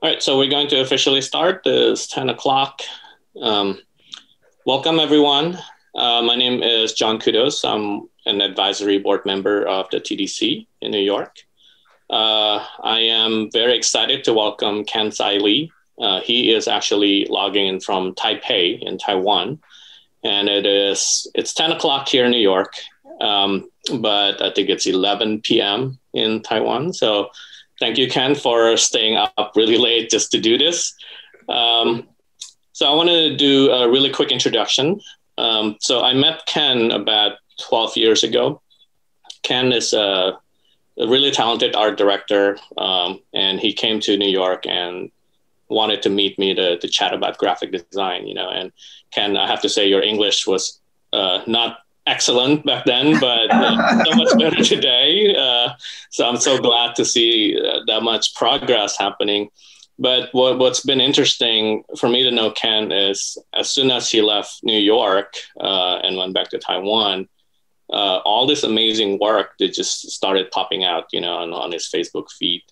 All right, so we're going to officially start. It's 10 o'clock. Um, welcome, everyone. Uh, my name is John Kudos. I'm an advisory board member of the TDC in New York. Uh, I am very excited to welcome Ken Tsai Lee. Uh, he is actually logging in from Taipei in Taiwan, and it is it's 10 o'clock here in New York, um, but I think it's 11 p.m. in Taiwan. So thank you, Ken, for staying up really late just to do this. Um, so I want to do a really quick introduction. Um, so I met Ken about 12 years ago. Ken is a, a really talented art director, um, and he came to New York and wanted to meet me to, to chat about graphic design, you know, and Ken, I have to say your English was uh, not excellent back then, but uh, so much better today. Uh, so I'm so glad to see uh, that much progress happening. But what, what's been interesting for me to know Ken is as soon as he left New York uh, and went back to Taiwan, uh, all this amazing work that just started popping out, you know, on, on his Facebook feed.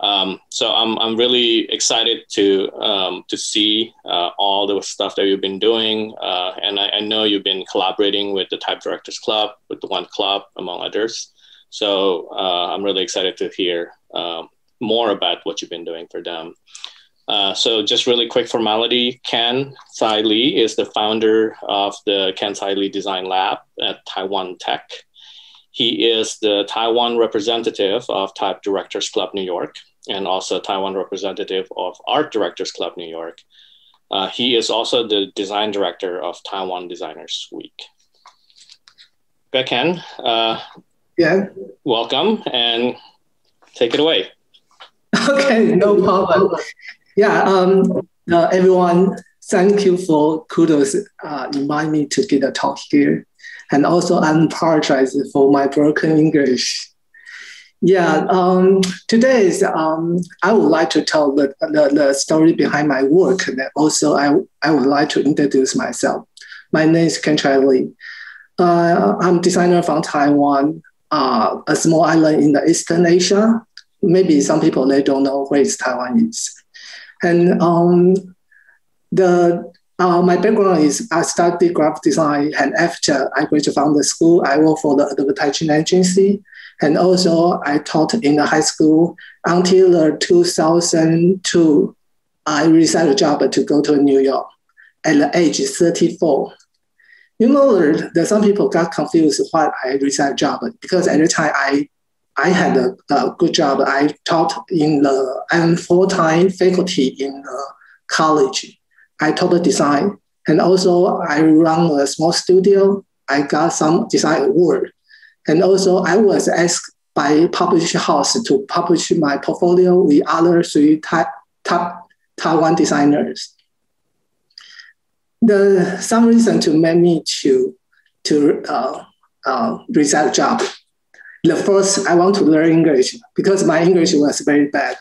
Um, so I'm, I'm really excited to um, to see uh, all the stuff that you've been doing, uh, and I, I, know you've been collaborating with the Type Directors Club, with the One Club, among others. So uh, I'm really excited to hear um, more about what you've been doing for them. Uh, so just really quick formality, Ken Tsai Lee is the founder of the Ken Tsai Lee Design Lab at Taiwan Tech. He is the Taiwan representative of Type Directors Club New York and also Taiwan representative of Art Directors Club New York. Uh, he is also the design director of Taiwan Designers Week. Ken, uh, yeah. welcome and take it away. Okay, no problem. Yeah, um, uh, everyone, thank you for kudos uh, invite me to give a talk here. And also, I'm apologize for my broken English. Yeah, um, today is, um, I would like to tell the, the, the, story behind my work. And also, I, I would like to introduce myself. My name is Ken Tsai Lee. Uh, I'm designer from Taiwan, uh, a small island in the Eastern Asia. Maybe some people they don't know where is Taiwan is. And um, the uh, my background is I studied graphic design, and after I graduated from the school, I worked for the advertising agency, and also I taught in the high school until 2002. I resigned a job to go to New York at the age 34. You know, that some people got confused why I resigned job because at the time I I had a, a good job. I taught in the I'm full time faculty in the college I taught design, and also I run a small studio. I got some design award, and also I was asked by publishing house to publish my portfolio with other three top, top Taiwan designers. The some reason to make me to to uh, uh, resign job. The first, I want to learn English because my English was very bad.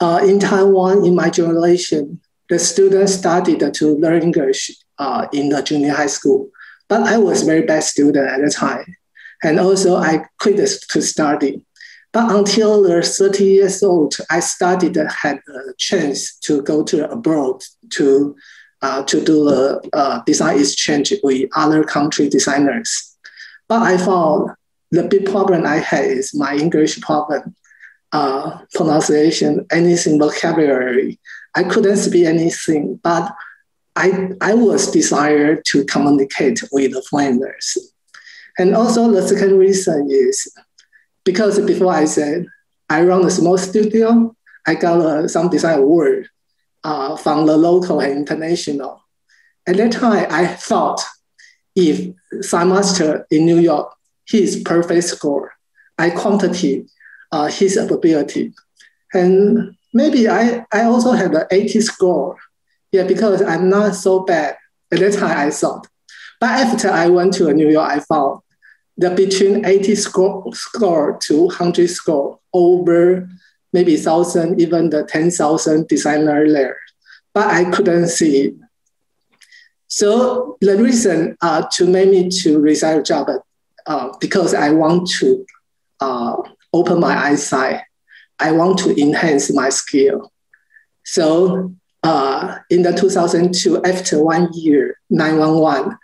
Uh, in Taiwan, in my generation, the students started to learn English uh, in the junior high school. But I was very bad student at the time. And also I quit to study. But until the 30 years old, I started had a chance to go to abroad to, uh, to do uh, design exchange with other country designers. But I found the big problem I had is my English problem, uh, pronunciation, anything vocabulary. I couldn't speak anything, but I, I was desired to communicate with the foreigners. And also the second reason is because before I said I run a small studio, I got uh, some design award uh, from the local and international. At that time, I thought if Master in New York, his perfect score, I quantity uh, his ability. And maybe I, I also have an 80 score. Yeah, because I'm not so bad. At that time, I thought. But after I went to New York, I found that between 80 score, score to 100 score over maybe 1,000, even the 10,000 designer there. But I couldn't see it. So the reason uh, to make me to resign job uh, because I want to uh, open my eyesight I want to enhance my skill. So uh, in the 2002, after one year, 911,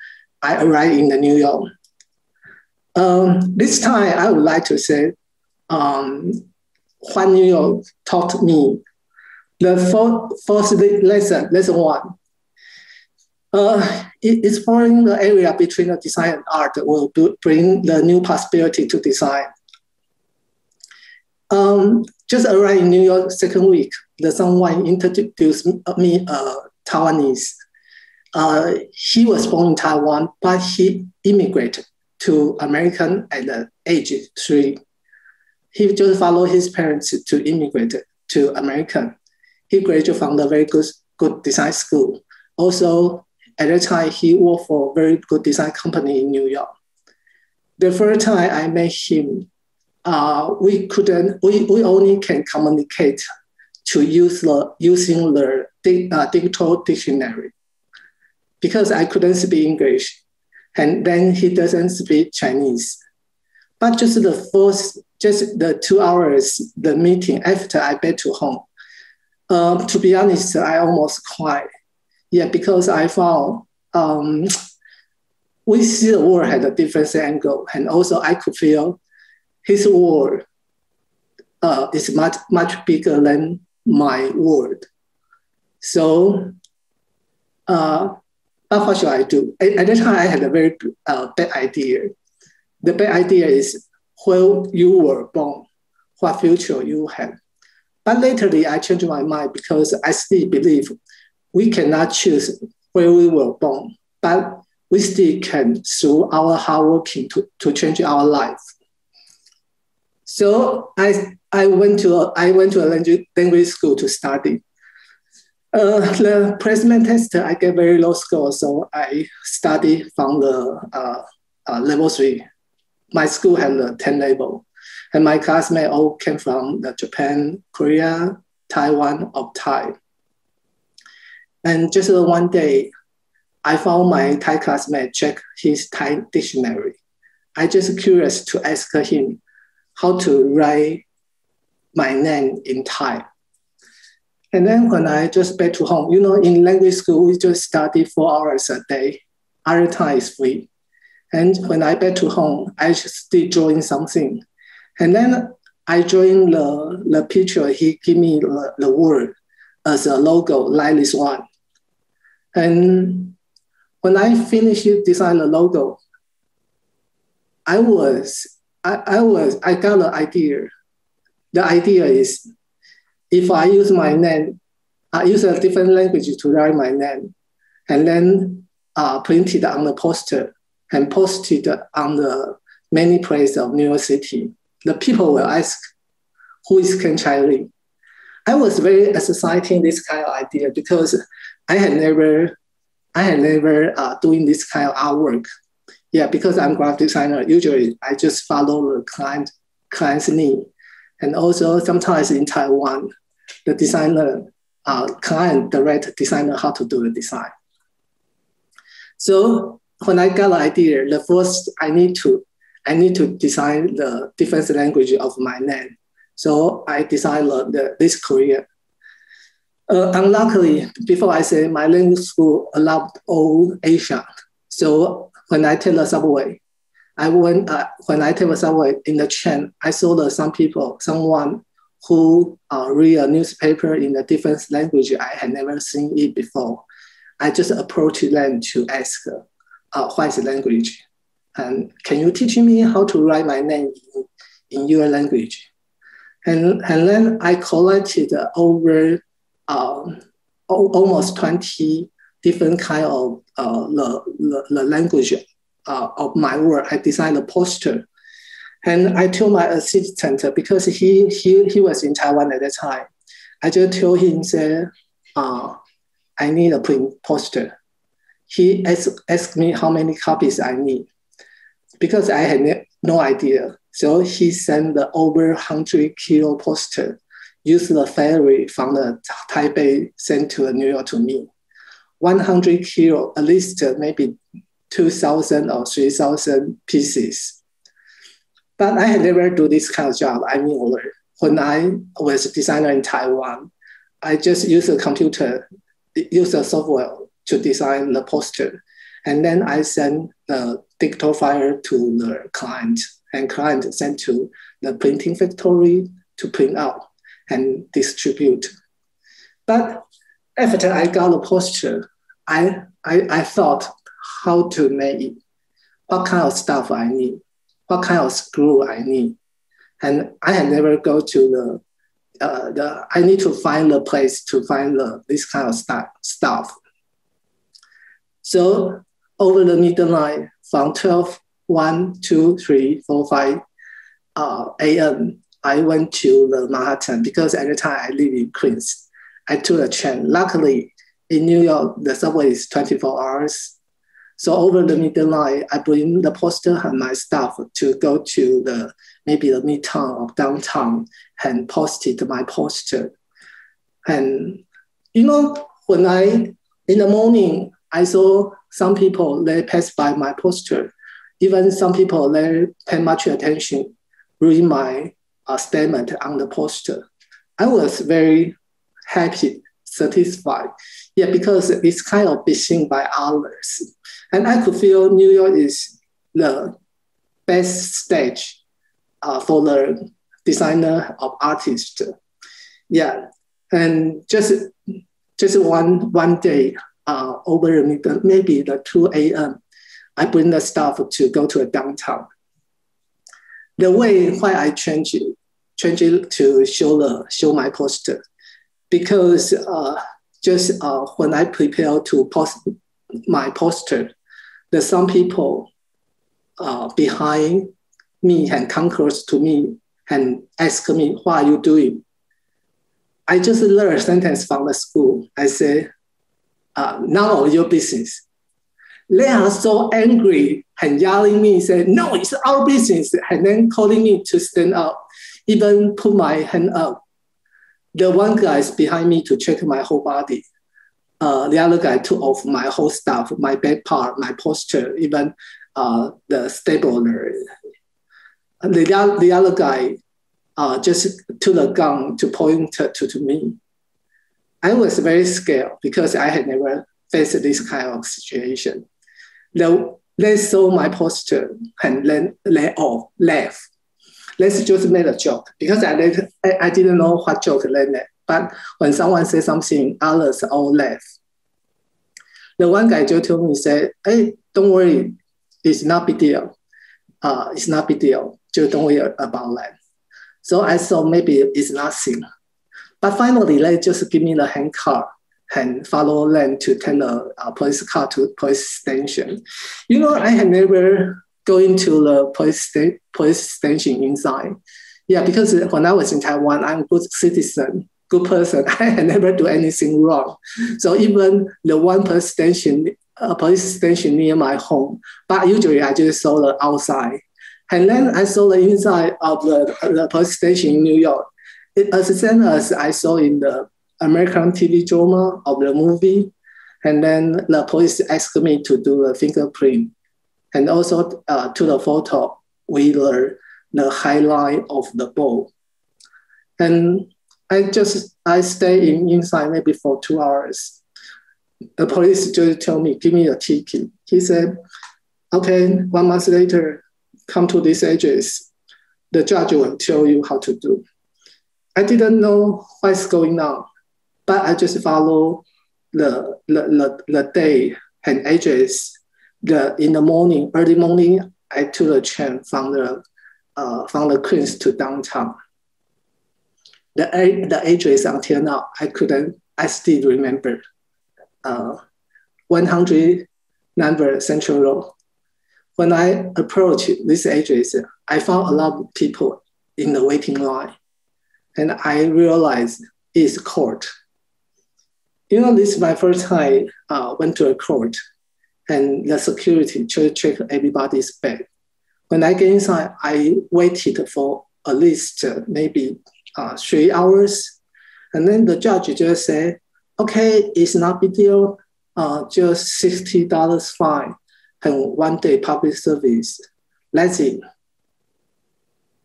I arrived in the New York. Um, this time, I would like to say, um, what New York taught me. The first lesson, lesson one, uh, exploring the area between the design and art will bring the new possibility to design. Um, just arrived in New York second week, the someone introduced me uh, Taiwanese. Uh, he was born in Taiwan, but he immigrated to American at the age three. He just followed his parents to immigrate to America. He graduated from the very good, good design school. Also, at that time, he worked for a very good design company in New York. The first time I met him, uh, we couldn't, we, we only can communicate to use the, using the uh, digital dictionary because I couldn't speak English. And then he doesn't speak Chinese. But just the first, just the two hours, the meeting after I back to home, um, to be honest, I almost cried. Yeah, because I found um, we see the world had a different angle, and also I could feel his world uh, is much much bigger than my world. So, uh, but what should I do? At, at that time, I had a very uh, bad idea. The bad idea is where you were born, what future you have. But lately, I changed my mind because I still believe we cannot choose where we were born, but we still can, through our hard working, to, to change our life. So I, I went to a, I went to a language, school to study. Uh, the placement test, I get very low score, so I study from the uh, uh, level three. My school had the 10 level, and my classmates all came from the Japan, Korea, Taiwan, or Thai. And just one day, I found my Thai classmate check his Thai dictionary. I just curious to ask him, how to write my name in Thai. And then when I just back to home, you know, in language school, we just study four hours a day. Other time is free. And when I back to home, I just still drawing something. And then I join the, the picture, he give me the, the word as a logo, like this one. And when I finished design the logo, I was I, I was I got the idea. The idea is if I use my name, I use a different language to write my name, and then uh, print it on the poster and post it on the many places of New York City. The people will ask, who is Ken Tsai I was very exciting this kind of idea because I had never, I had never uh, doing this kind of artwork yeah, because I'm graphic designer, usually I just follow the client client's need. And also sometimes in Taiwan, the designer, uh, client direct designer how to do the design. So when I got the idea, the first I need to I need to design the different language of my name. So I designed the, the, this career. Uh, unluckily, before I say my language school allowed all Asia. So when I take the subway, I went uh, when I take the subway in the train, I saw the some people, someone who uh, read a newspaper in a different language. I had never seen it before. I just approached them to ask, uh, what is the language? And can you teach me how to write my name in, in your language? And, and then I collected over um, almost 20 different kind of the, the, the, language uh, of my work. I designed a poster. And I told my assistant, because he, he, he was in Taiwan at the time, I just told him, say, uh, I need a print poster. He asked, asked me how many copies I need because I had no idea. So he sent the over 100 kilo poster, used the ferry from the Taipei, sent to New York to me. 100 kilo, at least uh, maybe 2,000 or 3,000 pieces. But I had never do this kind of job. I mean, when I was a designer in Taiwan, I just use a computer, use a software to design the poster. And then I send the digital file to the client and client send to the printing factory to print out and distribute. But after I got the poster, I, I, I thought how to make it, what kind of stuff I need, what kind of screw I need. And I had never go to the uh, the I need to find the place to find the this kind of stuff stuff. So over the middle line from 12, 1, 2, 3, 4, 5 uh, a.m., I went to the Manhattan because at the time I live in Queens. I took a train. Luckily, in New York, the subway is 24 hours. So over the middle line, I bring the poster and my staff to go to the maybe the midtown or downtown and posted my poster. And you know, when I in the morning I saw some people they pass by my poster. Even some people they pay much attention reading my uh, statement on the poster. I was very happy, satisfied. Yeah, because it's kind of be seen by others. And I could feel New York is the best stage uh, for the designer of artist. Yeah, and just just one one day uh, over maybe the 2 a.m., I bring the staff to go to a downtown. The way why I change it, change it to show the show my poster, because uh, just uh, when I prepare to post my poster, there's some people uh, behind me and come close to me and ask me, what are you doing? I just learned a sentence from the school. I say, uh, none of your business. They are so angry and yelling me, say, no, it's our business, and then calling me to stand up, even put my hand up. The one guy is behind me to check my whole body. Uh, the other guy took off my whole stuff, my back part, my posture, even uh, the stapler, the, the other guy uh, just took the gun to point to, to me. I was very scared because I had never faced this kind of situation. They, they saw my posture and then let off, laugh. Let's just make a joke because I, I, I didn't know what joke they made. But when someone says something, others all laugh. The one guy just told me, said, hey, don't worry, it's not big deal. Uh, it's not big deal just don't worry about that. So I thought maybe it's nothing. But finally, they just give me the hand car and follow them to turn the uh, police car to police station. You know, I had never go into the police, sta- police station inside. Yeah, because when I was in Taiwan, I'm a good citizen, good person. I never do anything wrong. So even the one police station, uh, police station near my home, but usually I just saw the outside and then I saw the inside of the, the police station in New York. It, as same as I saw in the American TV drama of the movie. And then the police asked me to do a fingerprint and also uh, to the photo we the, the highlight of the ball. And I just, I stay in inside maybe for two hours. The police just told me, give me a ticket. He said, okay, one month later, come to this address, the judge will tell you how to do. I didn't know what's going on, but I just follow the, the, the, the day and address. The, in the morning, early morning, I took a train from the, uh, from the Queens to downtown. The, the address until now, I couldn't, I still remember. Uh, 100 number Central Road when I approached this agency, I found a lot of people in the waiting line. And I realized it's court. You know, this is my first time uh, went to a court and the security check, check everybody's bag. When I get inside, I waited for at least uh, maybe uh, three hours. And then the judge just said, okay, it's not big deal, uh, just $60 fine and one day public service. That's it.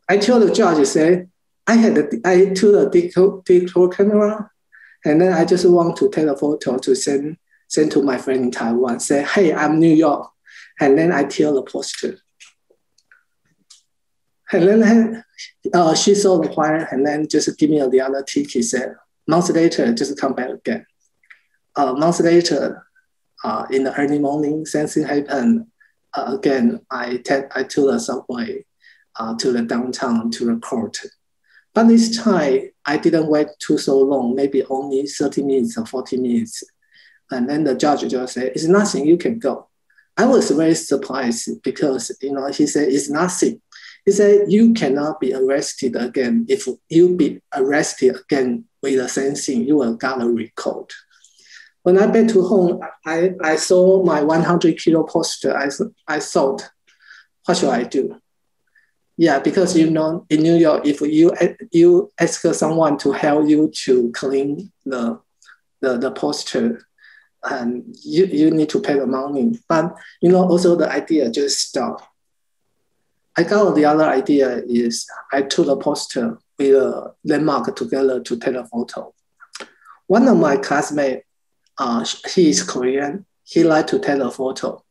I told the judge, say, I had I took the digital, digital camera And then I just want to take a photo to send send to my friend in Taiwan, say, hey, I'm New York. And then I tell the poster. And then uh, she saw the flyer and then just give me the other ticket, said, months later, just come back again. Uh, months later, uh, in the early morning, something happened. Uh, again, I, te- I took the subway uh, to the downtown to the court. But this time, I didn't wait too so long, maybe only 30 minutes or 40 minutes. And then the judge just said, it's nothing, you can go. I was very surprised because, you know, he said, it's nothing. He said, you cannot be arrested again. If you be arrested again with the same thing, you will get a record. When I back to home, I, I saw my 100 kilo poster. I, I thought, what should I do? Yeah, because you know, in New York, if you you ask someone to help you to clean the the, the poster, and you, you need to pay the money. But you know, also the idea just stop. I got the other idea is I took a poster with a landmark together to take a photo. One of my classmates, uh, he is Korean. He like to take a photo.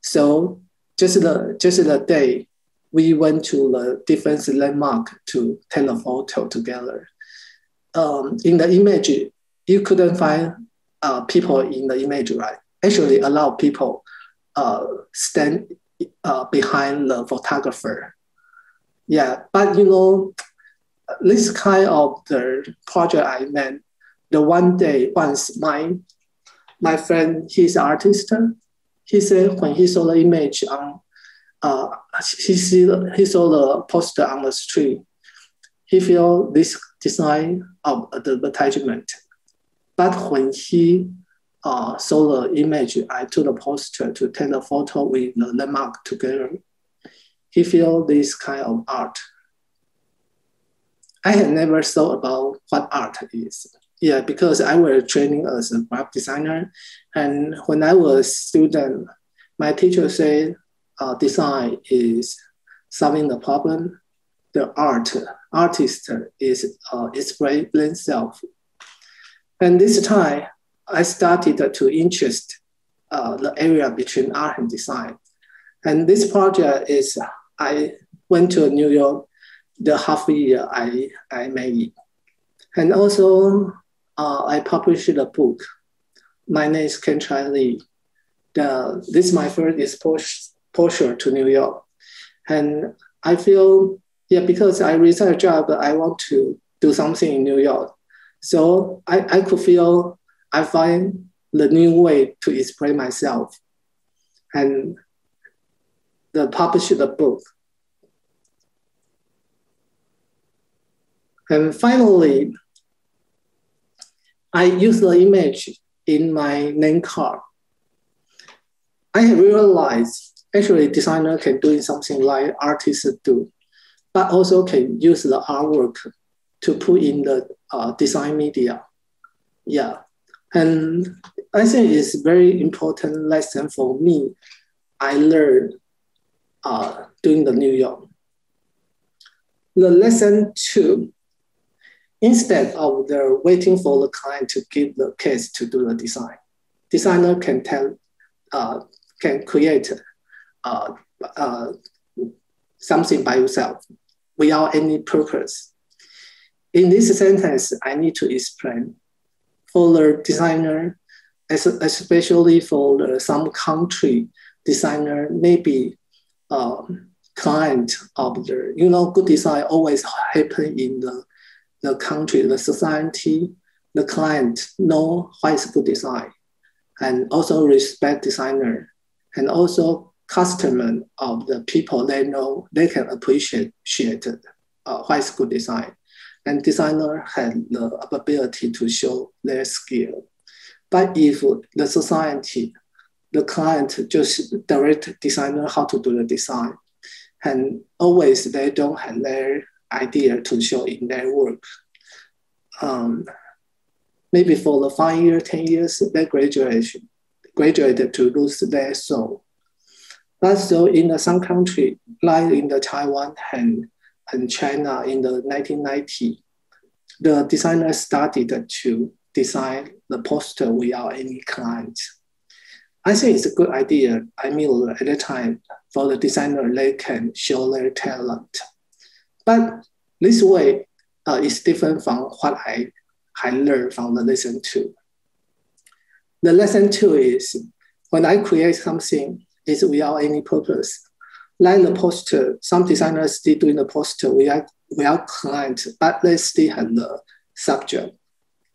So just the just the day we went to the different landmark to take a photo together. Um, in the image, you couldn't find uh, people in the image, right? Actually, a lot of people uh, stand uh, behind the photographer. Yeah, but you know, this kind of the project I meant, the one day once my my friend, he's an artist, he said when he saw the image on, uh, he, see he saw the poster on the street, he feel this design of the advertisement but when he uh, saw the image, I took the poster to take a photo with the landmark together. He feel this kind of art. I had never thought about what art is. Yeah, because I was training as a graphic designer, and when I was student, my teacher said uh, design is solving the problem. The art artist is uh, express themselves and this time, I started to interest uh, the area between art and design. And this project is, I went to New York the half year I, I made it. And also, uh, I published a book. My name is Ken Tsai Lee. The, this is my first exposure to New York. And I feel, yeah, because I research job, I want to do something in New York. So I, I could feel I find the new way to express myself and the publish the book. And finally, I use the image in my name card. I have realized actually designer can do something like artists do, but also can use the artwork to put in the uh, design media. Yeah. And I think it's very important lesson for me. I learned uh, doing the New York. The lesson two, instead of the waiting for the client to give the case to do the design, designer can tell, uh, can create uh, uh, something by yourself without any purpose in this sentence, I need to explain. For the designer, especially for the, some country designer, maybe um, client of the, you know, good design always happen in the, the country, the society, the client know what is good design and also respect designer and also customer of the people they know they can appreciate uh, what is good design and designer had the ability to show their skill. But if the society, the client just direct designer how to do the design, and always they don't have their idea to show in their work. Um, maybe for the five years, 10 years, they graduate, graduated to lose their soul. But so in the, some country, like in the Taiwan and and China in the 1990, the designers started to design the poster without any client. I think it's a good idea. I mean, at the time, for the designer, they can show their talent. But this way uh, is different from what I, I learned from the lesson two. The lesson two is when I create something, it's without any purpose. Like the poster, some designers still doing the poster without, without client, but they still have the subject.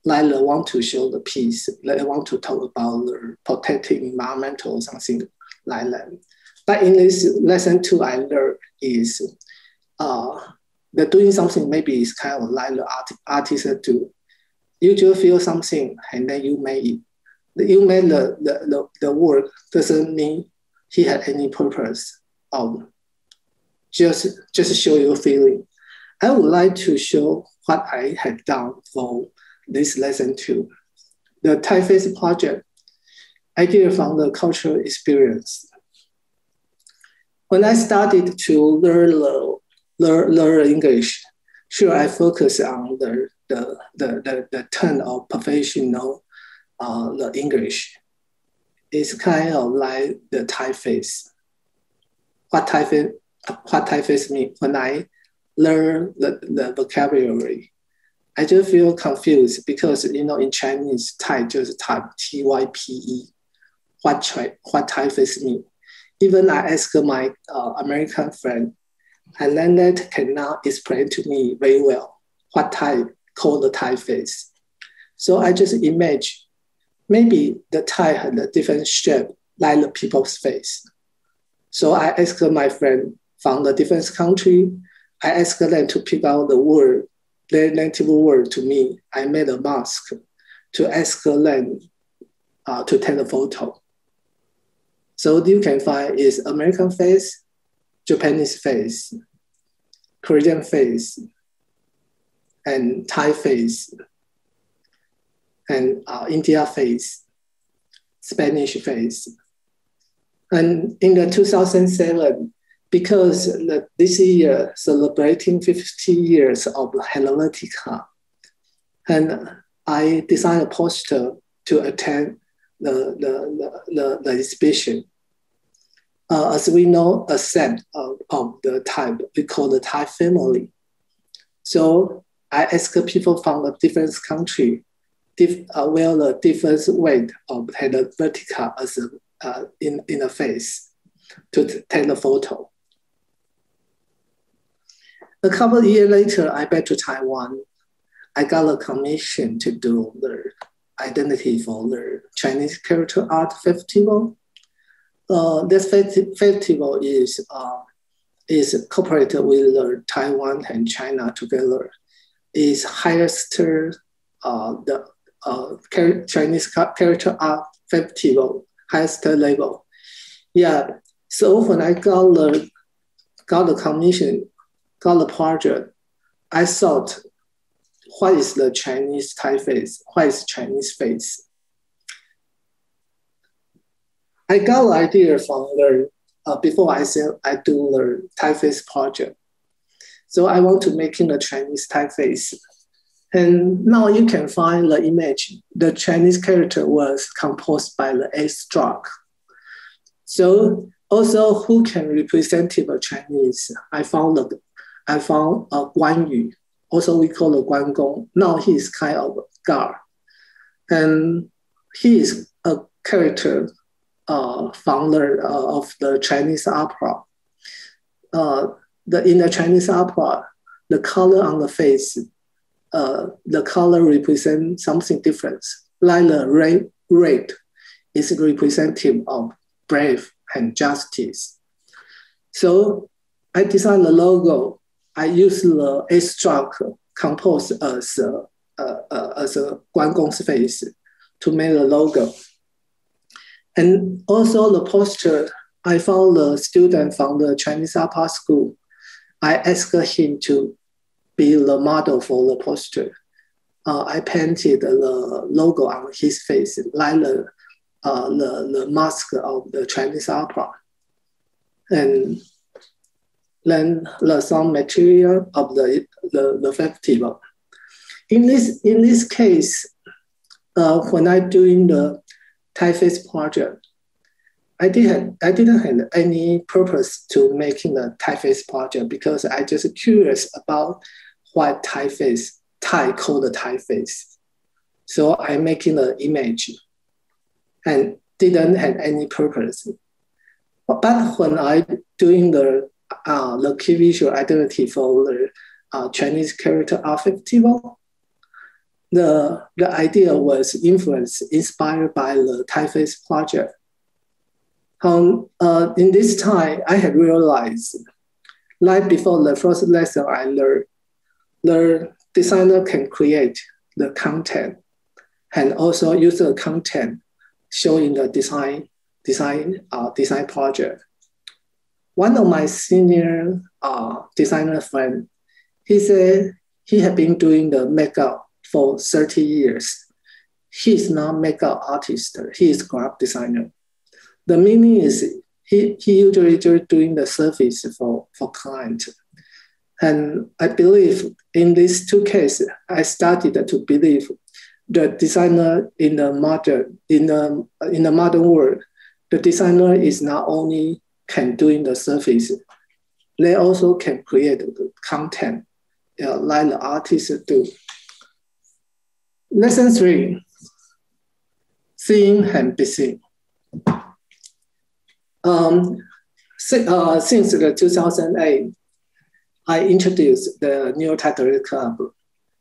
Like they want to show the piece, they want to talk about the protecting environmental or something like that. But in this lesson two, I learned is uh, they're doing something maybe it's kind of like the art, artist do. You just feel something and then you make it. You make the, the, the, the work doesn't mean he had any purpose of just, just show your feeling. I would like to show what I have done for this lesson two. The typeface project, idea from the cultural experience. When I started to learn learn, learn English, sure I focus on the the the the, the turn of professional uh, the English. It's kind of like the typeface. What typeface what typeface mean? When I learn the, the vocabulary, I just feel confused because you know in Chinese type just type T Y P E. What tri- what typeface mean? Even I ask my uh, American friend, and then that cannot explain to me very well what type called the typeface. So I just imagine maybe the type had a different shape like the people's face. So I asked my friend from the different country, I asked them to pick out the word, their native word to me. I made a mask to ask them uh, to take a photo. So you can find is American face, Japanese face, Korean face, and Thai face, and uh, India face, Spanish face. And in the 2007, because the, this year celebrating 50 years of Helvetica, and I designed a poster to attend the, the, the, the exhibition uh, as we know, a set of, of the type we call the type family. So I asked people from a different country diff, uh, where the different weight of the Helvetica as a, uh, in, in the face to take the photo. A couple of years later, I back to Taiwan. I got a commission to do the identity for the Chinese Character Art Festival uh, this festi- festival is uh, is cooperated with uh, Taiwan and China together. Is highest uh, the uh, Chinese character art festival highest level. Yeah. So when I got the got the commission, got the project, I thought, what is the Chinese typeface? What is Chinese face? I got an idea from the uh, before I said I do the typeface project. So I want to make in a Chinese typeface. And now you can find the image. The Chinese character was composed by the A stroke. So also who can represent the Chinese? I found the, I found a Guan Yu. Also we call the Guan Gong. Now he is kind of God. And he is a character uh, founder uh, of the Chinese opera. Uh, the, in the Chinese opera, the color on the face, uh, the color represents something different. Like the red, red is representative of brave and justice. So I designed the logo. I use the stroke composed as a, uh, as a Guan Gong's face to make the logo. And also the poster, I found the student from the Chinese Art School. I asked him to be the model for the poster. Uh, I painted the logo on his face, like the, uh, the, the mask of the Chinese opera. And then the some material of the, the, the festival. In this, in this case, uh, when I doing the typeface project, I didn't I didn't have any purpose to making the typeface project because I just curious about what typeface Thai called typeface. So I'm making the image and didn't have any purpose. But when I doing the uh, the key visual identity for the uh, Chinese character art festival, the, the idea was influenced, inspired by the typeface project. Um, uh, in this time, I had realized, like before the first lesson I learned, the designer can create the content and also use the content showing the design design uh, design project. One of my senior uh, designer friend, he said he had been doing the makeup for 30 years. He is not makeup artist, he is graphic designer. The meaning is he, he usually doing the service for, for client. And I believe in these two cases, I started to believe the designer in the modern in the in the modern world, the designer is not only can doing the surface, they also can create the content, uh, like the artists do. Lesson three, seeing and be seen. Um, uh, since the 2008, I introduced the New Title Club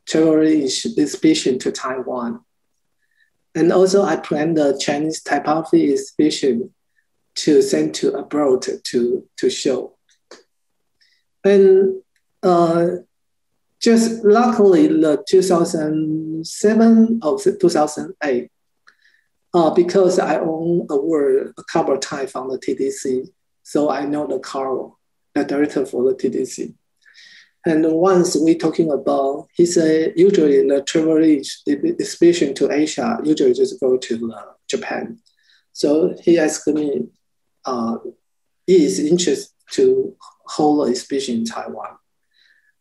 traveling exhibition to Taiwan. And also I planned the Chinese typography exhibition to send to abroad to, to show. And uh, just luckily the 2007 or 2008, uh, because I own a word, a cover type from the TDC, so I know the Carol, the director for the TDC. And once we talking about, he said usually the travel exhibition to Asia usually just go to uh, Japan. So he asked me, uh, he is interested to hold an exhibition in Taiwan.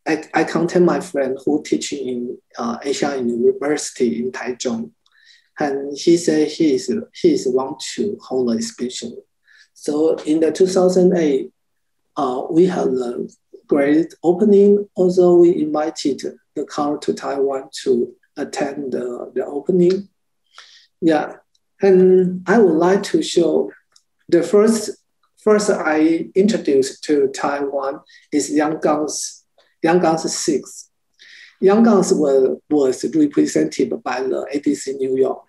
I, I contact my friend who teaching in uh, Asia University in Taichung, and he said he is he is want to hold an exhibition. So in the 2008, uh, we have the great opening. Also, we invited the Carol to Taiwan to attend the, the opening. Yeah, and I would like to show the first first I introduced to Taiwan is Young Guns Yangon's six. Young Guns was, was represented by the ADC New York.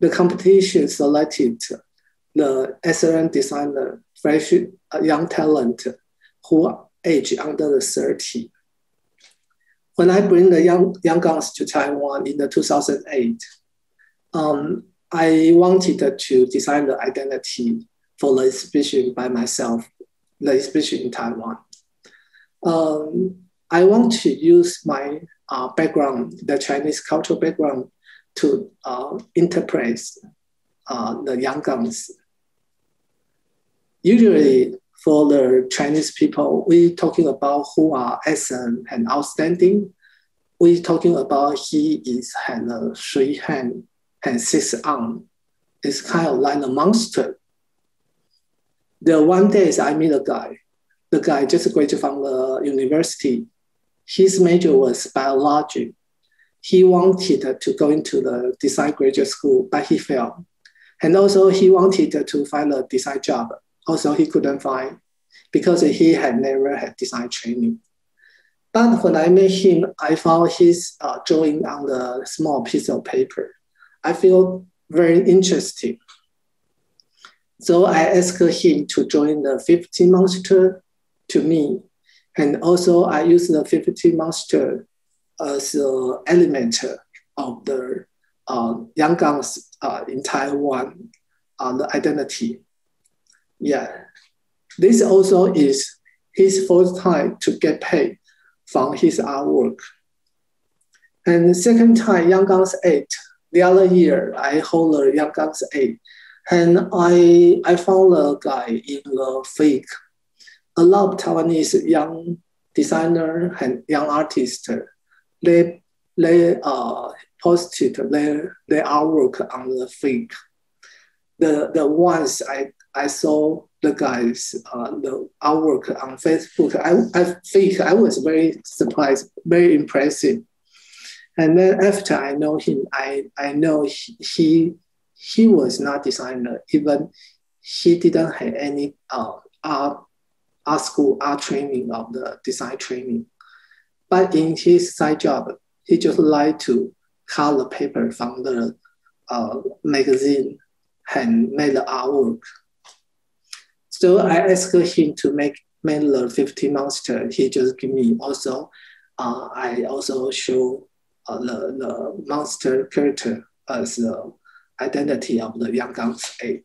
The competition selected the excellent designer, fresh young talent who age under the 30. When I bring the young, young guns to Taiwan in the 2008, um, I wanted to design the identity for the exhibition by myself, the exhibition in Taiwan. Um, I want to use my uh, background, the Chinese cultural background, to uh, interpret uh, the young guns. Usually, for the Chinese people, we talking about who are excellent and outstanding. We talking about he is had a three hand and six arm. It's kind of like a monster. The one day I meet a guy. The guy just graduated from the university. His major was biology. He wanted to go into the design graduate school, but he failed. And also he wanted to find a design job also he couldn't find because he had never had design training. But when I met him, I found his uh, drawing on the small piece of paper. I feel very interesting. So I asked him to join the 50 monster to me. And also I use the 50 monster as an element of the uh, uh, in Taiwan, uh, the identity. Yeah, this also is his first time to get paid from his artwork. And the second time, Young Guns 8, the other year, I hold the Young Guns 8. And I, I found a guy in the fake. A lot of Taiwanese young designer and young artists, they, they uh, posted their, their artwork on the fake. The, the ones I, I saw the guys, uh, the artwork on Facebook, I, I think I was very surprised, very impressive. And then after I know him, I, I know he, he, he was not designer, even he didn't have any uh, art, art school, art training of the design training. But in his side job, he just liked to cut the paper from the uh, magazine and made the artwork. So I asked him to make, the 50 monster. He just give me also, uh, I also show uh, the, the monster character as the identity of the Guns 8.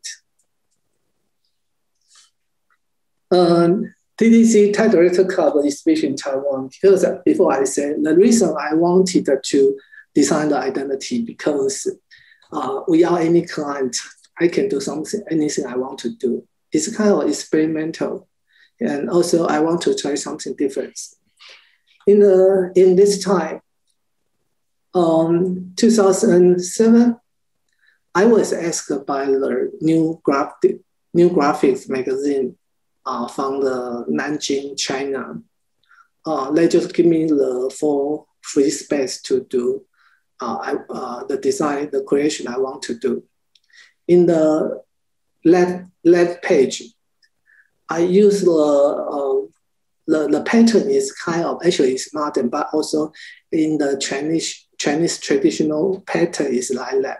Um, TDC Director Club exhibition in Taiwan, because before I said, the reason I wanted to design the identity because uh, without any client, I can do something, anything I want to do. It's kind of experimental. And also I want to try something different. In, the, in this time, um, 2007, I was asked by the new, graphic, new graphics magazine uh, from the Nanjing, China. Uh, they just give me the full free space to do uh, I, uh, the design, the creation I want to do. In the left, page, I use the, uh, the, the pattern is kind of, actually it's modern, but also in the Chinese, Chinese traditional pattern is like that.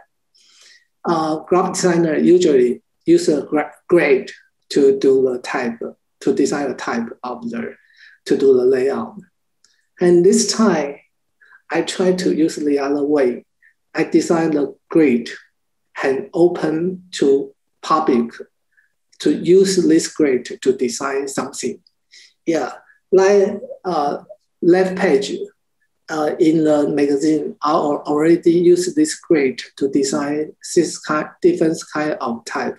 Uh, graphic designer usually use a grid to do the type, to design the type of the, to do the layout. And this time, I try to use the other way. I design the grid and open to public to use this grid to design something. Yeah, like uh, left page uh, in the magazine, I already use this grid to design this kind, different kind of type.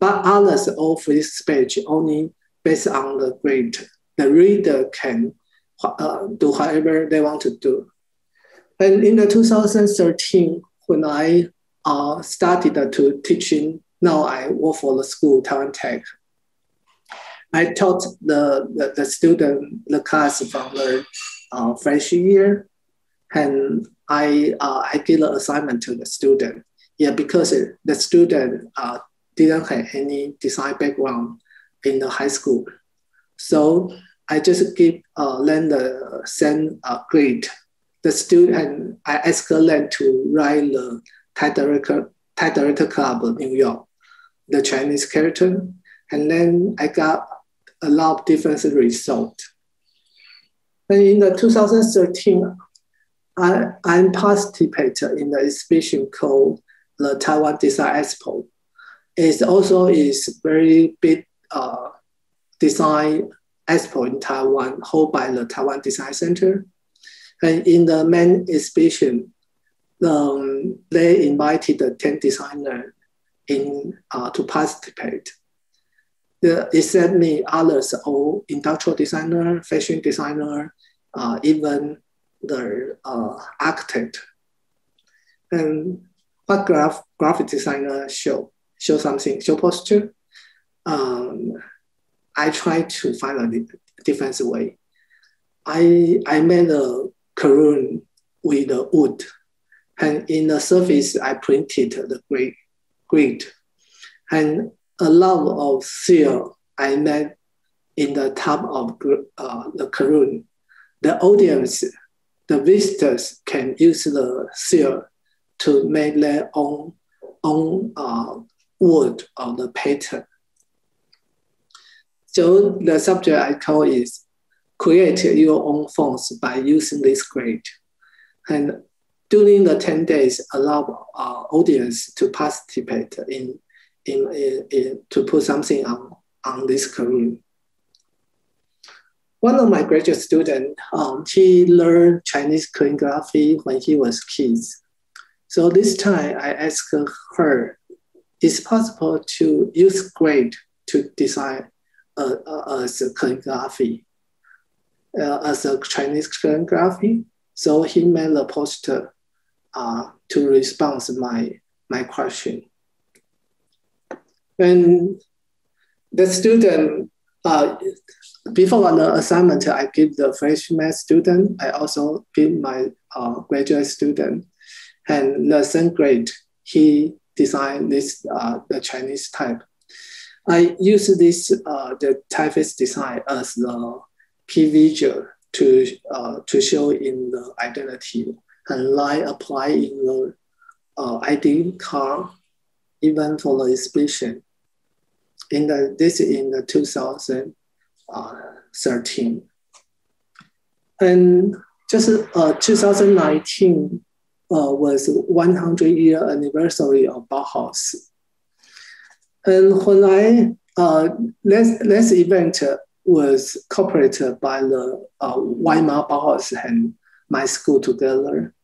But others of this speech only based on the grid. The reader can uh, do however they want to do. And in the 2013, when I uh, started to teaching, now I work for the school, Taiwan Tech. I taught the, the, the student the class from the uh, fresh year, and I uh, I give an assignment to the student. Yeah, because the student uh, didn't have any design background in the high school. So I just give uh, them the same uh, grade. The student, I ask them to write the Type Type Director Club New York, the Chinese character. And then I got a lot of different results. And in the 2013, I, I participated in the exhibition called the Taiwan Design Expo. It also is very big uh, design expo in Taiwan, held by the Taiwan Design Center. And in the main exhibition, um, they invited the 10 designer in uh, to participate. The, except me, others all industrial designer, fashion designer, uh, even the uh, architect. And what graph, graphic designer show? show something, show posture. Um, I try to find a different way. I, I made a cartoon with the wood, and in the surface, I printed the grid, and a lot of seal I made in the top of uh, the cartoon. The audience, the visitors can use the seal to make their own, own uh, word of the pattern. So the subject I call is create your own fonts by using this grid. And during the 10 days, allow our audience to participate in, in, in, in to put something on, on this cartoon. One of my graduate students, um, he learned Chinese calligraphy when he was kids. So this time I asked her it's possible to use grade to design uh, uh, as a calligraphy, uh, as a Chinese calligraphy. So he made a poster uh, to respond my, my question. And the student, uh, before the assignment, I give the freshman student, I also give my uh, graduate student. And the same grade, he designed this, uh, the Chinese type. I use this, uh, the typeface design as the key visual to, uh, to show in the identity and like apply in the uh, ID card, even for the exhibition. In the, this in the 2013. And just uh, 2019 uh, was 100 year anniversary of Bauhaus. And when I, uh, this, this event was cooperated by the uh, Weimar Bauhaus and my school together.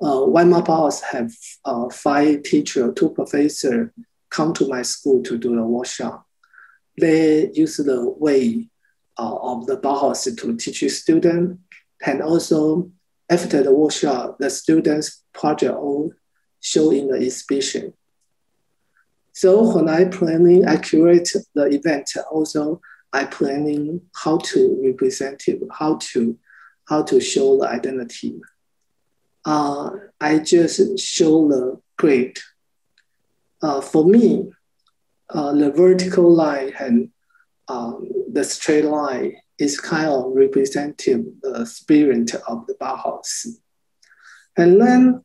Uh, Weimar Bauhaus have uh, five teachers, two professors come to my school to do the workshop. They use the way uh, of the Bauhaus to teach students and also after the workshop, the students project all show in the exhibition. So when I planning, I curate the event. Also, I planning how to represent it, how to how to show the identity. Uh, I just show the grade. Uh, for me, uh, the vertical line and um, the straight line is kind of representative the spirit of the Bauhaus. And then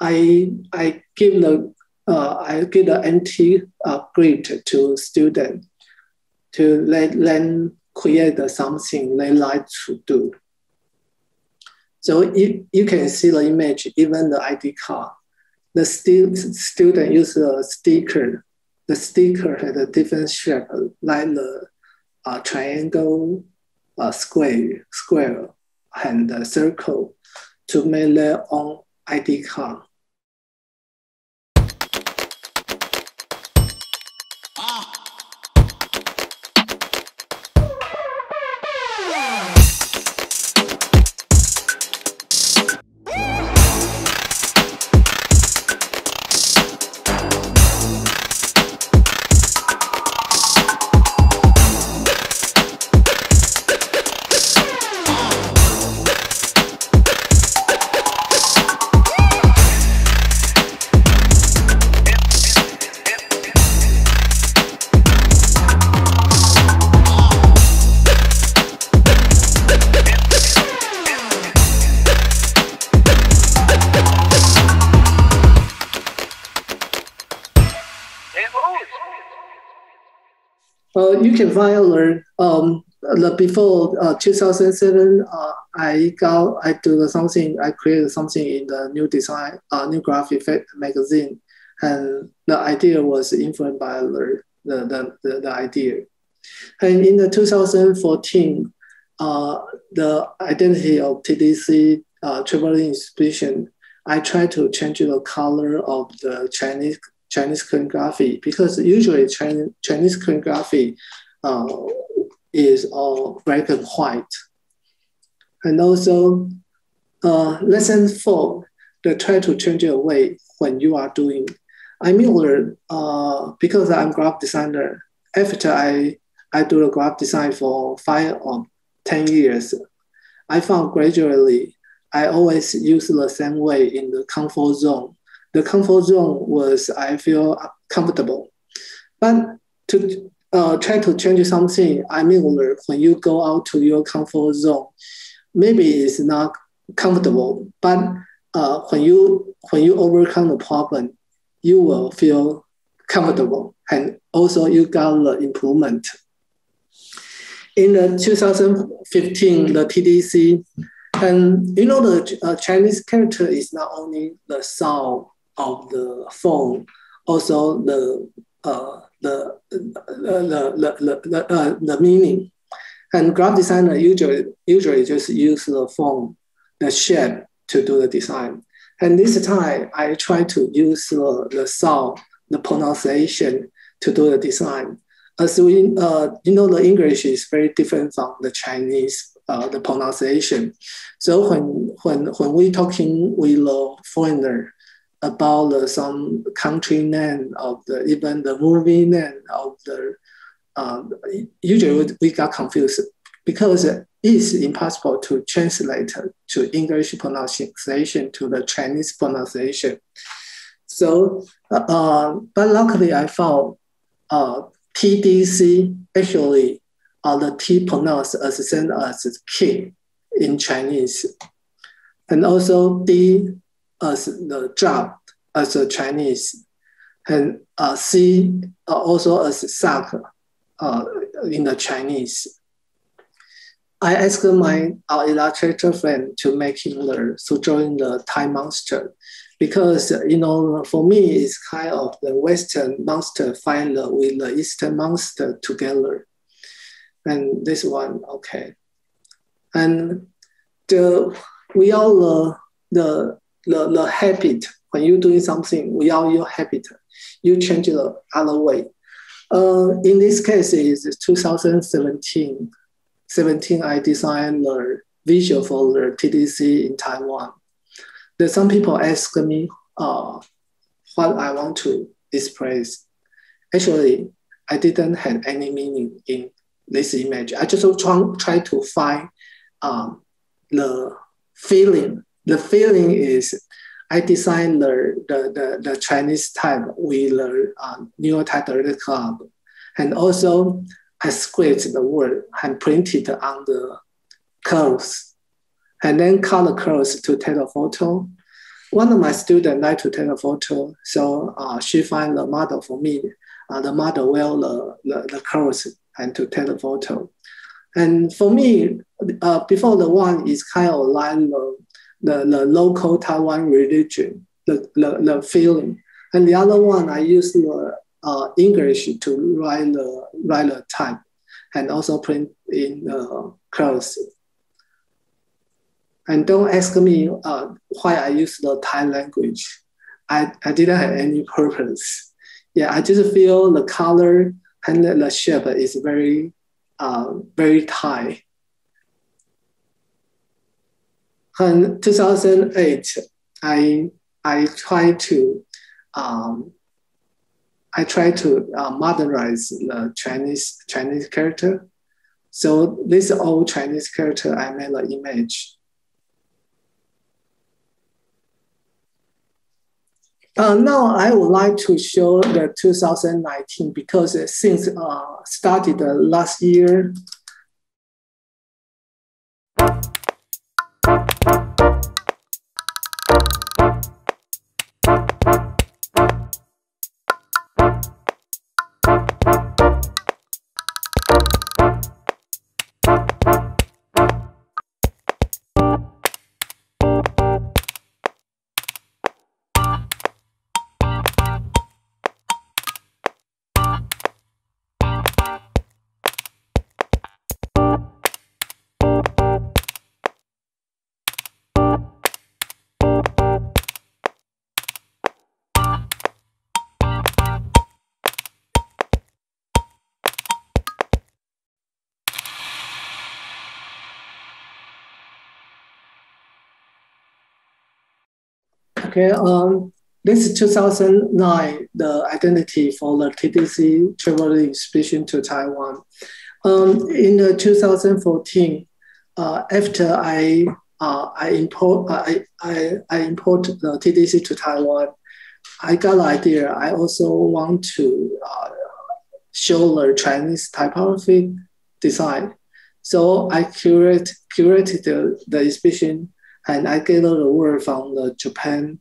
I I give the uh, I give the empty uh, grade to student to let them create something they like to do. So you, you can see the image, even the ID card. The stu student use a sticker. The sticker has a different shape, like the uh, triangle, uh, square, square, and a circle to make their own ID card. Find alert. Um, before uh, 2007, uh, I got I do something. I created something in the new design, uh, new graphic magazine, and the idea was influenced by the the, the, the idea. And in the 2014, uh, the identity of TDC uh, traveling exhibition, I tried to change the color of the Chinese Chinese calligraphy because usually Chinese, Chinese calligraphy uh, is all black and white. And also, uh, lesson four, the try to change your way when you are doing. I mean, uh, because I'm graphic designer, after I, I do the graphic design for five or 10 years, I found gradually I always use the same way in the comfort zone the comfort zone was I feel comfortable. But to uh, try to change something, I mean, when you go out to your comfort zone, maybe it's not comfortable, but uh, when you when you overcome the problem, you will feel comfortable, and also you got the improvement. In the 2015, the TDC, and you know the uh, Chinese character is not only the sound of the phone, also the uh, the, the, the, the, uh, the meaning. And graphic designer usually, usually just use the form, the shape to do the design. And this time I try to use the, the sound, the pronunciation to do the design. As we, uh, you know, the English is very different from the Chinese uh, the pronunciation. So when when when we talking with a foreigner about the, some country name of the even the movie name of the um, usually we got confused because it is impossible to translate to English pronunciation to the Chinese pronunciation. So, uh, but luckily I found uh, TDC actually uh, the T pronounced as the same as K in Chinese. And also D as the job as a Chinese. And uh, C uh, also as suck uh, in the Chinese. I asked my uh, illustrator friend to make him learn to join the Thai monster because you know for me it's kind of the Western monster find with the Eastern monster together and this one okay and the we all the the the, the habit when you're doing something without your habit you change the other way uh, in this case is 2017 17 i designed the visual for the tdc in taiwan there's some people ask me uh, what i want to express actually i didn't have any meaning in this image. I just try, try to find um, the feeling. The feeling is I designed the, the, the, the Chinese type with the um, New Title Club. And also I script the word and print it on the clothes. And then cut the clothes to take a photo. One of my students like to take a photo, so uh, she find the model for me. Uh, the model wear the, the, the clothes and to take the photo. And for me, uh, before the one is kind of like the, the, the local Taiwan religion, the, the, the feeling. And the other one, I use the uh, English to write the, write the type and also print in the clothes. And don't ask me uh, why I use the Thai language. I, I didn't have any purpose. Yeah, I just feel the color and the shape is very, uh, very tight. In 2008, I I tried to um, I tried to uh, modernize the Chinese Chinese character. So this old Chinese character, I made an image Uh, now I would like to show the 2019 because since uh, started last year, Okay, um, this is 2009, the identity for the TDC travel exhibition to Taiwan. Um, in the 2014, uh, after I uh, I import I, I, I import the TDC to Taiwan, I got the idea. I also want to uh, show the Chinese typography design. So I curate, curated the, the exhibition and I gathered the word from the Japan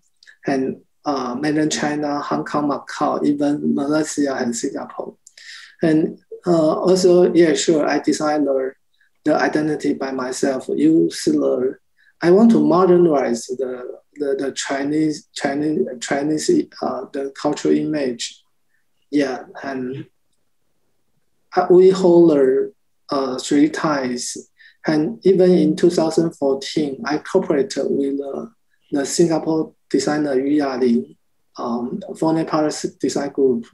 and uh, mainland China, Hong Kong, Macau, even Malaysia and Singapore. And uh, also, yeah, sure, I designed the, the identity by myself. Use the, I want to modernize the, the, the Chinese, Chinese, Chinese, uh, the cultural image. Yeah, and we hold uh, three ties and even in 2014, I cooperated with uh, the Singapore designer Yu Yah-Leng, um, Foreign Policy Design Group.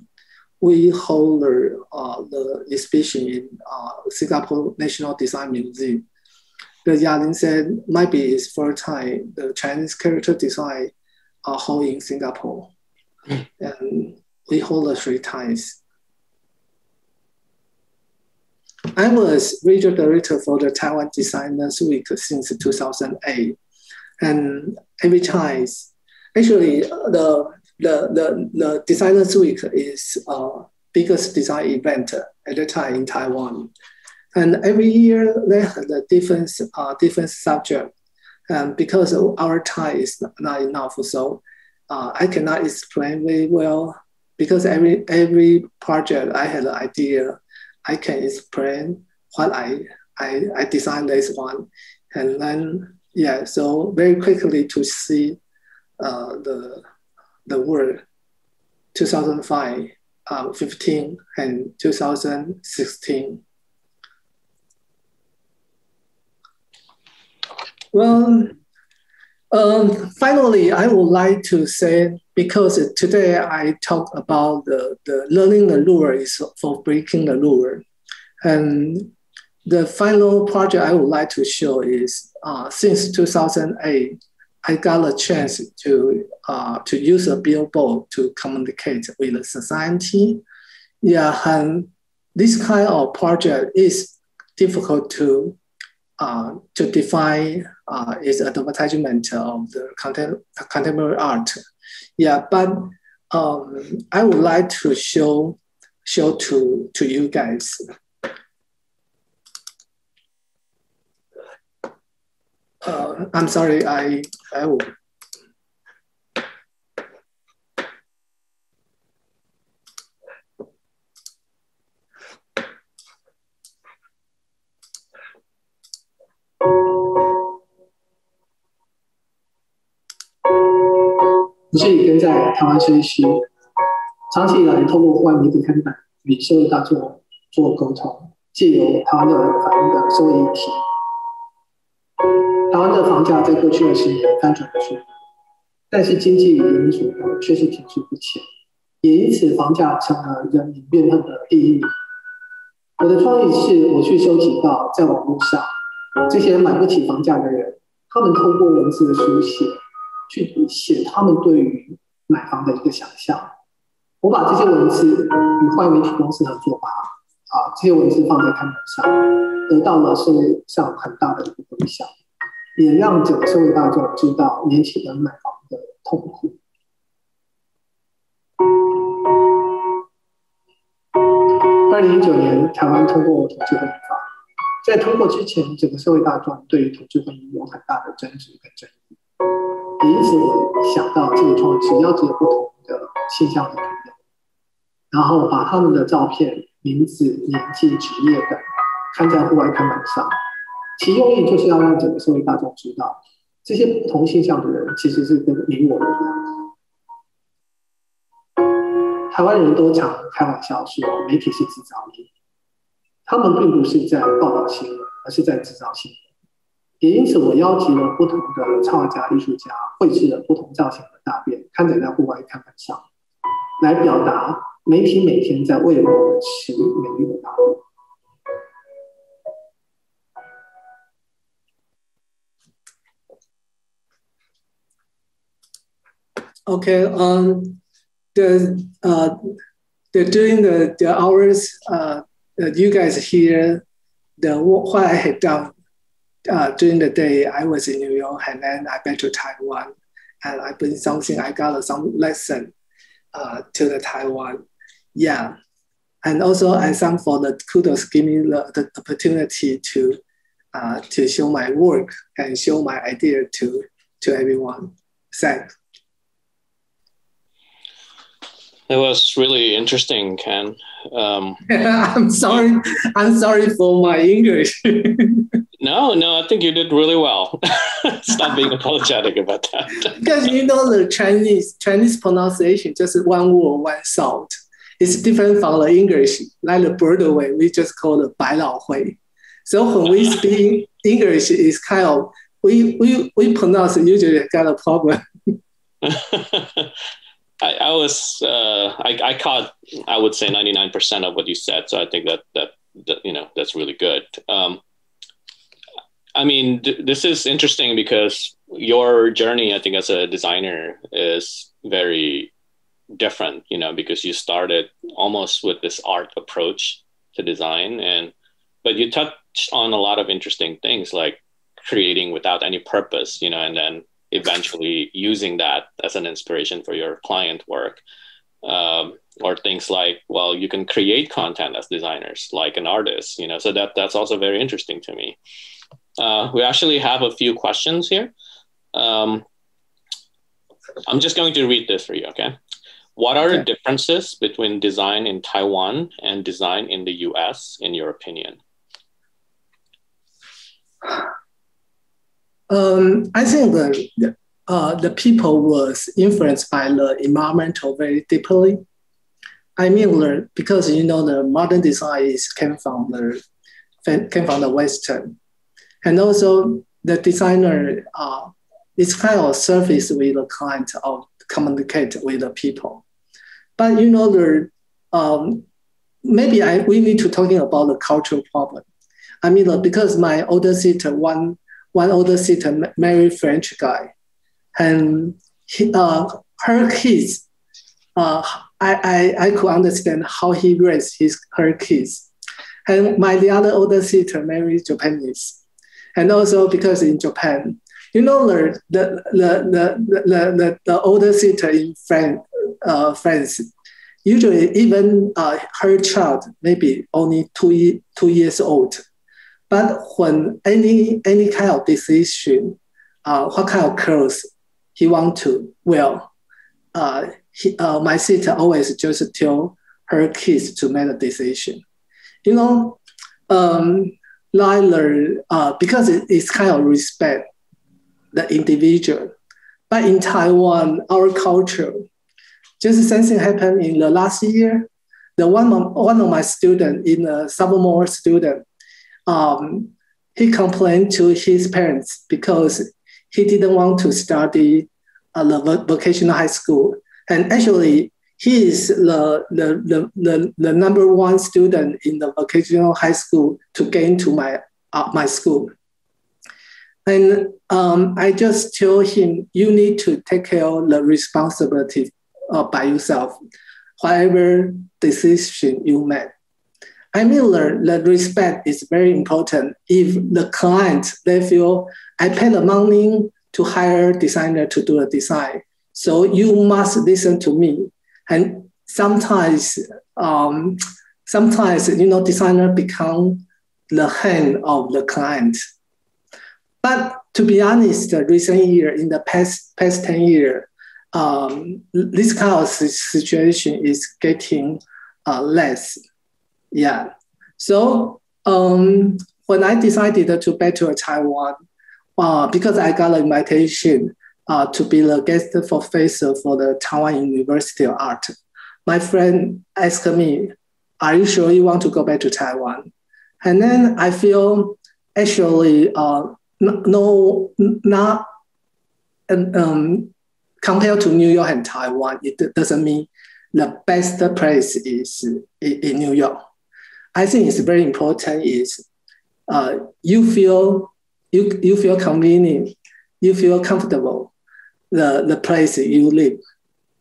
We hold uh, the exhibition in uh, Singapore National Design Museum. the Yah-Leng said might be his first time the Chinese character design uh, hold in Singapore. Mm. And we hold the three times. I was regional director for the Taiwan Designers Week since 2008. And every time, actually, the, the, the, the Designers Week is uh, biggest design event at the time in Taiwan. And every year they have a different, uh, different subject. And because our time is not enough, so uh, I cannot explain very well because every every project I had an idea, I can explain what I I, I designed this one, and then yeah, so very quickly to see uh, the the word 2005, uh, 15, and 2016. Well, um, finally, I would like to say because today I talk about the, the learning the lure is for breaking the lure. And the final project I would like to show is uh, since 2008, I got a chance to uh, to use a billboard to communicate with the society. Yeah, and this kind of project is difficult to uh, to define uh, its advertisement of the contemporary art. Yeah, but um, I would like to show show to to you guys. Uh, I'm sorry, I I will 我是跟在台湾设计师，长期以来透过户外媒体看板与社会大众做沟通，借由台湾的反映的社会议题。台湾的房价在过去二十年翻转了数，但是经济因素却是停滞不前，也因此房价成了人民怨恨的第一名。我的创意是我去收集到在网络上这些买不起房价的人，他们通过文字的书写。去写他们对于买房的一个想象。我把这些文字与换媒体公司合作吧，啊，这些文字放在看板上，得到了社会上很大的一个回响，也让整个社会大众知道年轻人买房的痛苦。二零一九年，台湾通过同志婚姻法，在通过之前，整个社会大众对于同志婚姻有很大的争执跟争议。因此，我想到这个创意是邀请不同的现象的朋友，然后把他们的照片、名字、年纪、职业等看在户外看板上。其用意就是要让整个社会大众知道，这些不同现象的人其实是跟你我一样。台湾人都常开玩笑说，媒体是制造业，他们并不是在报道新闻，而是在制造新闻。也因此，我邀集了不同的插画家、艺术家，绘制了不同造型的大便，刊载在户外看板上，来表达媒体每天在为我们吃美丽的大便。Okay, um, the uh, the during the the hours uh, you guys hear the what I had done uh, during the day, I was in New York and then I went to Taiwan and I bring something, I got some lesson uh, to the Taiwan. Yeah. And also I thank for the kudos give me the, the opportunity to uh, to show my work and show my idea to to everyone. Thanks. It was really interesting, Ken. Um, I'm sorry. I'm sorry for my English. no, no, I think you did really well. Stop being apologetic about that. because you know the Chinese Chinese pronunciation just one word, one sound. It's different from the English, like the Broadway, we just call it Bai Lao Hui. So when we speak English, it's kind of we we we pronounce usually got a problem. I, I was uh, I, I caught I would say ninety nine percent of what you said, so I think that, that that you know that's really good. Um, I mean, th- this is interesting because your journey, I think, as a designer is very different, you know, because you started almost with this art approach to design and but you touched on a lot of interesting things like creating without any purpose, you know, and then eventually using that as an inspiration for your client work. Um, or things like, well, you can create content as designers, like an artist, you know, so that that's also very interesting to me. Uh, we actually have a few questions here. Um, I'm just going to read this for you, okay? What are okay. the differences between design in Taiwan and design in the US, in your opinion? Um, I think the, uh, the people was influenced by the environmental very deeply. I mean, because you know the modern design is came from the came from the Western, and also the designer uh, is kind of service with the client or communicate with the people. But you know the um, maybe I we need to talking about the cultural problem. I mean, because my older sister one one older sister married French guy, and he, uh, her kids, uh, I, I, I could understand how he raised his her kids. And my the other older sister married Japanese. And also because in Japan, you know the the the the, the, the, older sister in France, uh, France usually even uh, her child maybe only two, two years old. But when any any kind of decision, uh, what kind of clothes he want to wear, uh, he, uh, my sister always just tell her kids to make a decision. You know, um, like uh, because it, it's kind of respect the individual. But in Taiwan, our culture, just something happened in the last year. The one of, one of my students in a sophomore student, um, he complained to his parents because he didn't want to study uh, the vocational high school. And actually, he is the, the, the, the, the number one student in the vocational high school to get into my, uh, my school. And um, I just tell him, you need to take care of the responsibility uh, by yourself, whatever decision you make. I mean, the respect is very important. If the client, they feel, I pay the money to hire designer to do a design, so you must listen to me. And sometimes, um, sometimes, you know, designer become the hand of the client. But to be honest, the recent year, in the past, past 10 years, um, this kind of situation is getting uh, less. Yeah. So um, when I decided to back to Taiwan, uh, because I got an invitation uh, to be the guest for professor for the Taiwan University of Art, my friend asked me, "Are you sure you want to go back to Taiwan?" And then I feel actually uh, no, not um, compared to New York and Taiwan, it doesn't mean the best place is in New York. I think it's very important is uh, you feel you, you feel convenient, you feel comfortable, the, the place you live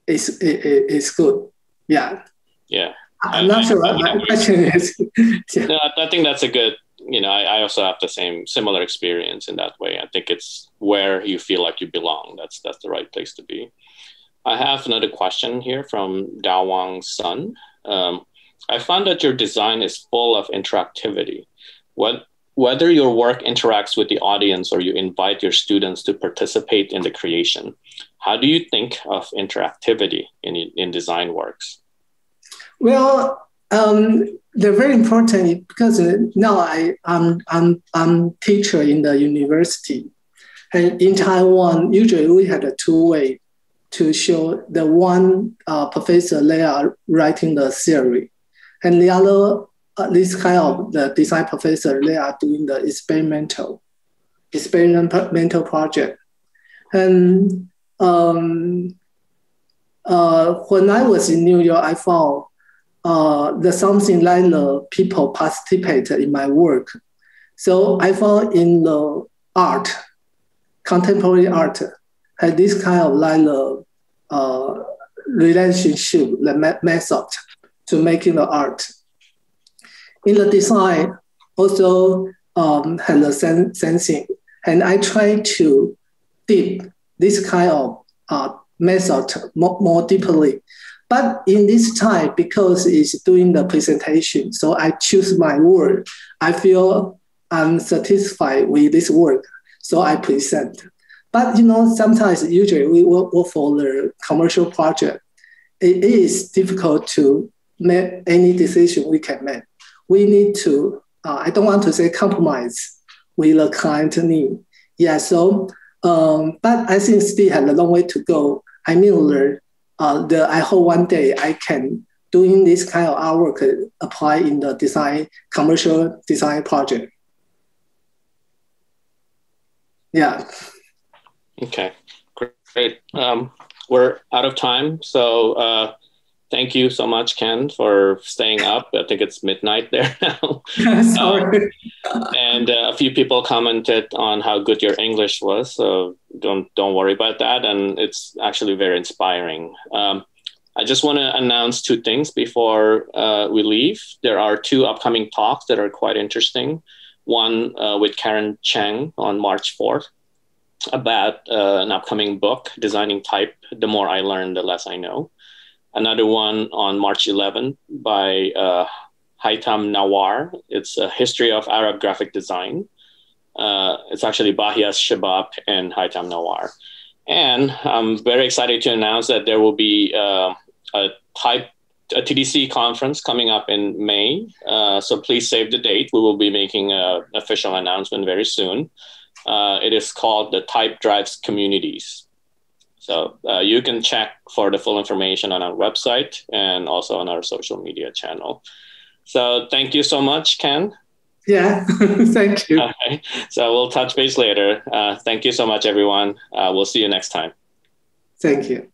is, is, is good. Yeah. Yeah. I'm I, not I, sure my question is. yeah. No, I think that's a good, you know, I, I also have the same similar experience in that way. I think it's where you feel like you belong. That's, that's the right place to be. I have another question here from Dao Wang Sun. Um, I found that your design is full of interactivity. What, whether your work interacts with the audience or you invite your students to participate in the creation, how do you think of interactivity in, in design works? Well, um, they're very important because now I, I'm, I'm, I'm teacher in the university. And in Taiwan, usually we had a two-way to show the one uh, professor they are writing the theory and the other, uh, this kind of the design professor, they are doing the experimental, experimental project. And um, uh, when I was in New York, I found uh, that something like the people participate in my work. So I found in the art, contemporary art, had this kind of like the uh, relationship, the method to making the art. In the design, also um, had the sen- sensing, and I try to deep this kind of uh, method more, more deeply. But in this time, because it's doing the presentation, so I choose my word. I feel I'm satisfied with this work, so I present. But you know, sometimes usually we work, work for the commercial project. It is difficult to make any decision we can make. We need to, uh, I don't want to say compromise with the client need. Yeah, so, um, but I think still have a long way to go. I mean, uh, the, I hope one day I can doing this kind of artwork apply in the design, commercial design project. Yeah. Okay, great. Um, we're out of time, so uh, thank you so much, Ken, for staying up. I think it's midnight there now. Sorry. Um, and uh, a few people commented on how good your English was, so don't don't worry about that. And it's actually very inspiring. Um, I just want to announce two things before uh, we leave. There are two upcoming talks that are quite interesting. One uh, with Karen Cheng on March 4th about uh, an upcoming book, Designing Type The More I Learn, The Less I Know. Another one on March 11th by uh, Haitham Nawar. It's a history of Arab graphic design. Uh, it's actually Bahia Shehab and Haitham Nawar. And I'm very excited to announce that there will be uh, a type a TDC conference coming up in May. Uh, so please save the date. We will be making an official announcement very soon. Uh, it is called the Type Drives Communities. So uh, you can check for the full information on our website and also on our social media channel. So thank you so much, Ken. Yeah, thank you. Okay. So we'll touch base later. Uh, thank you so much, everyone. Uh, we'll see you next time. Thank you.